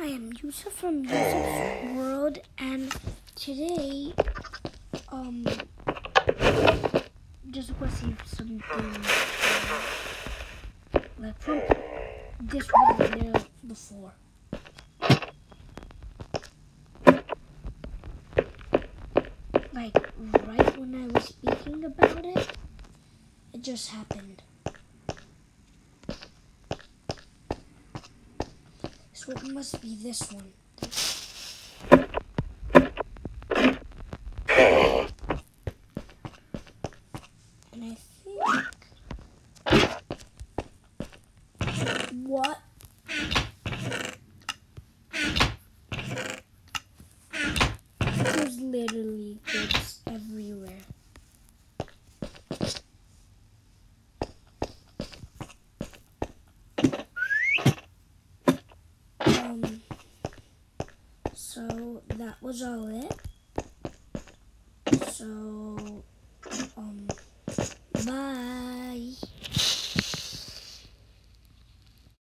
Hi, I'm Yousuf from Yousuf's World, and today, um, just see something like from this there before. Like right when I was speaking about it, it just happened. It must be this one. And I think what there's literally goods Um, so that was all it. So.